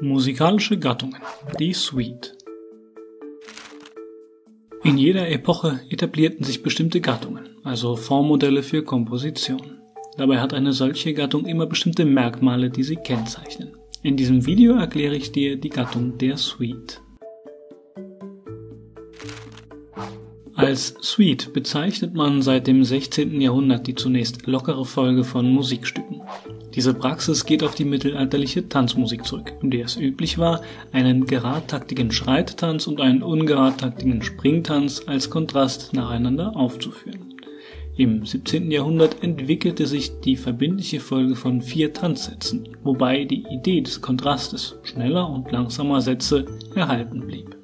Musikalische Gattungen. Die Suite. In jeder Epoche etablierten sich bestimmte Gattungen, also Formmodelle für Komposition. Dabei hat eine solche Gattung immer bestimmte Merkmale, die sie kennzeichnen. In diesem Video erkläre ich dir die Gattung der Suite. Als Suite bezeichnet man seit dem 16. Jahrhundert die zunächst lockere Folge von Musikstücken. Diese Praxis geht auf die mittelalterliche Tanzmusik zurück, in der es üblich war, einen geradtaktigen Schreittanz und einen ungeradtaktigen Springtanz als Kontrast nacheinander aufzuführen. Im 17. Jahrhundert entwickelte sich die verbindliche Folge von vier Tanzsätzen, wobei die Idee des Kontrastes schneller und langsamer Sätze erhalten blieb.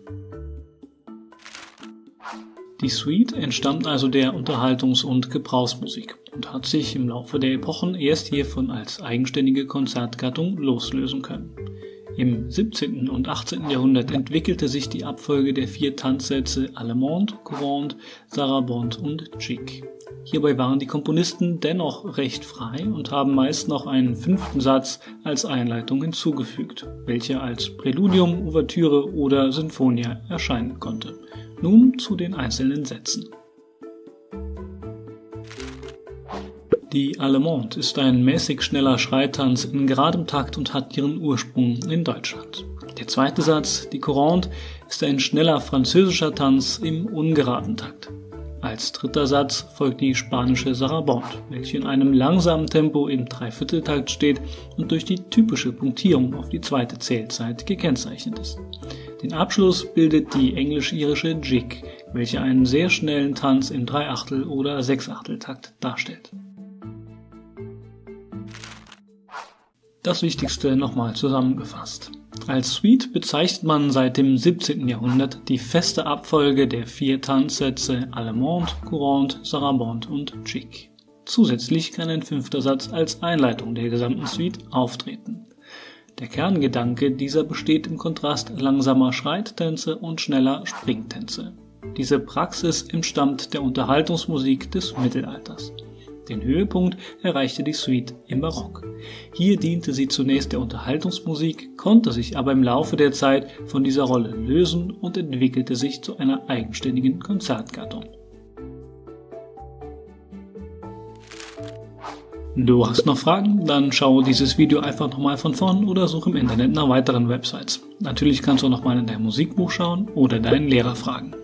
Die Suite entstammt also der Unterhaltungs- und Gebrauchsmusik und hat sich im Laufe der Epochen erst hiervon als eigenständige Konzertgattung loslösen können. Im 17. und 18. Jahrhundert entwickelte sich die Abfolge der vier Tanzsätze Allemande, Courante, Sarabande und Chic. Hierbei waren die Komponisten dennoch recht frei und haben meist noch einen fünften Satz als Einleitung hinzugefügt, welcher als Präludium, Ouvertüre oder Sinfonia erscheinen konnte. Nun zu den einzelnen Sätzen. Die Allemande ist ein mäßig schneller Schreitanz in geradem Takt und hat ihren Ursprung in Deutschland. Der zweite Satz, die Courante, ist ein schneller französischer Tanz im ungeraden Takt. Als dritter Satz folgt die spanische Sarabande, welche in einem langsamen Tempo im Dreivierteltakt steht und durch die typische Punktierung auf die zweite Zählzeit gekennzeichnet ist. Den Abschluss bildet die englisch-irische Jig, welche einen sehr schnellen Tanz im Dreiachtel- oder Sechsachteltakt darstellt. Das Wichtigste nochmal zusammengefasst. Als Suite bezeichnet man seit dem 17. Jahrhundert die feste Abfolge der vier Tanzsätze Allemande, Courante, Sarabande und Jig. Zusätzlich kann ein fünfter Satz als Einleitung der gesamten Suite auftreten. Der Kerngedanke dieser besteht im Kontrast langsamer Schreittänze und schneller Springtänze. Diese Praxis entstammt der Unterhaltungsmusik des Mittelalters. Den Höhepunkt erreichte die Suite im Barock. Hier diente sie zunächst der Unterhaltungsmusik, konnte sich aber im Laufe der Zeit von dieser Rolle lösen und entwickelte sich zu einer eigenständigen Konzertgattung. Du hast noch Fragen? Dann schau dieses Video einfach nochmal von vorn oder such im Internet nach weiteren Websites. Natürlich kannst du nochmal in dein Musikbuch schauen oder deinen Lehrer fragen.